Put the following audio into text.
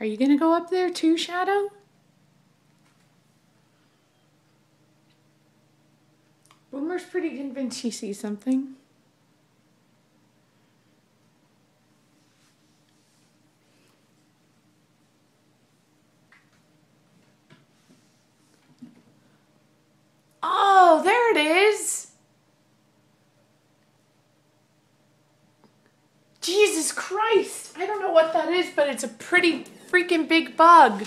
Are you going to go up there too, Shadow? Boomer's pretty convinced she sees something. Oh, there it is. Jesus Christ. I don't know what that is, but it's a pretty freaking big bug.